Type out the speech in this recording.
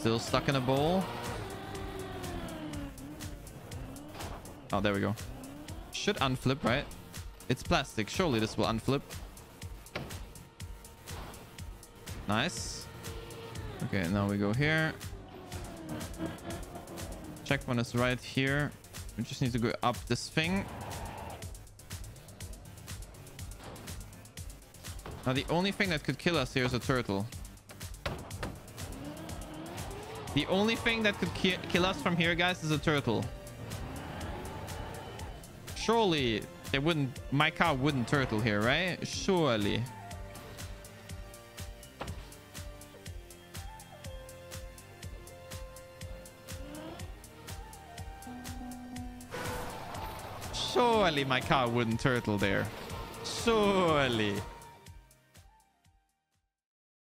Still stuck in a bowl. Oh, there we go. Should unflip, right? It's plastic. Surely this will unflip. Nice. Okay, now we go here. Checkpoint is right here. We just need to go up this thing. Now the only thing that could kill us here is a turtle. The only thing that could ki kill us from here, guys, is a turtle. Surely it wouldn't... My car wouldn't turtle here, right? Surely. Surely my car wouldn't turtle there. Surely.